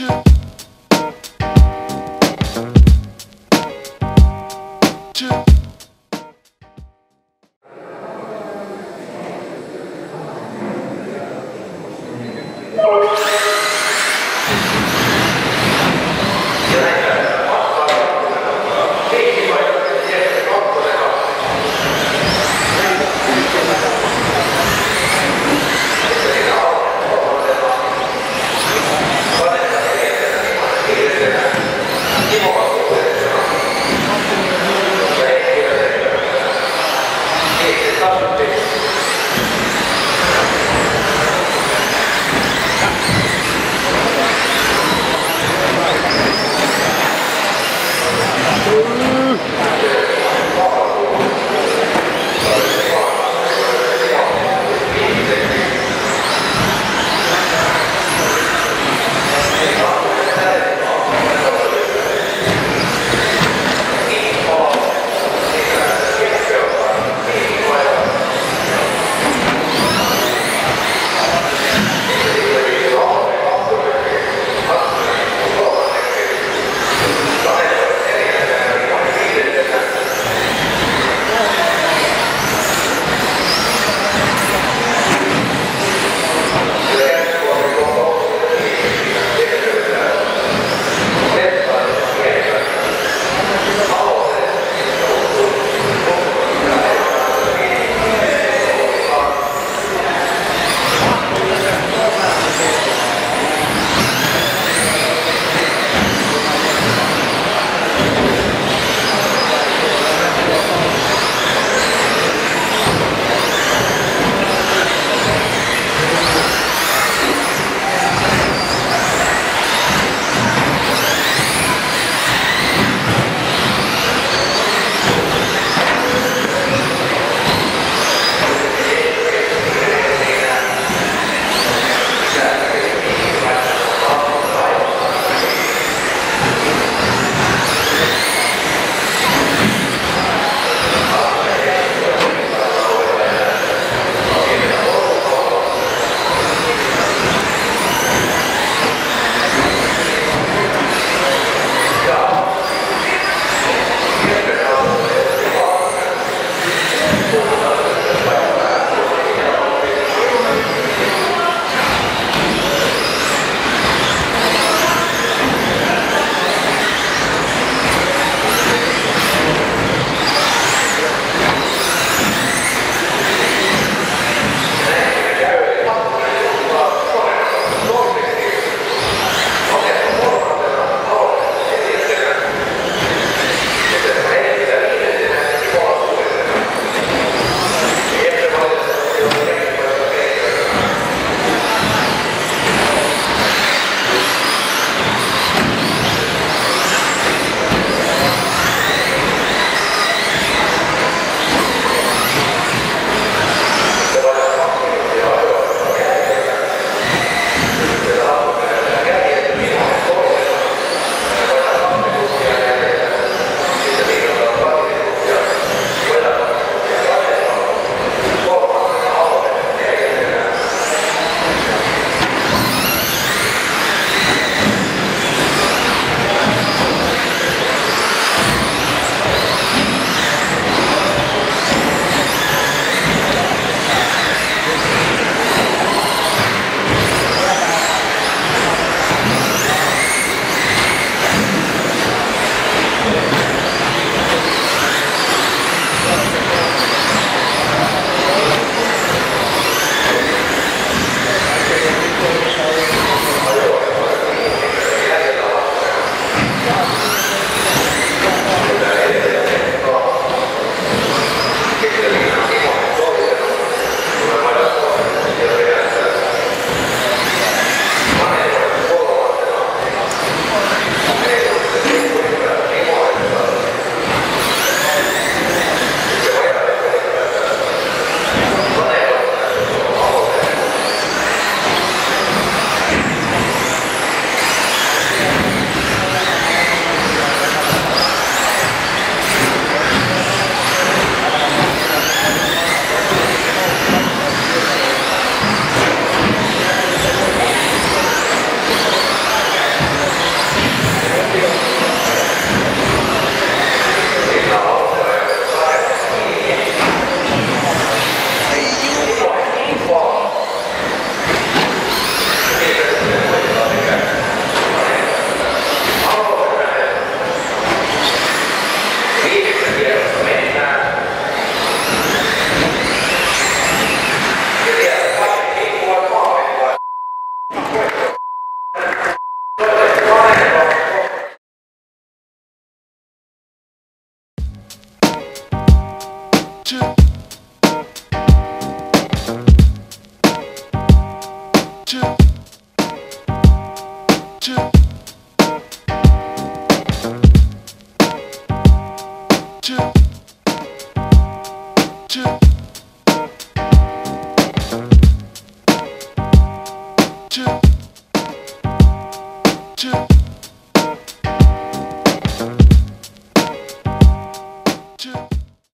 Oh, two.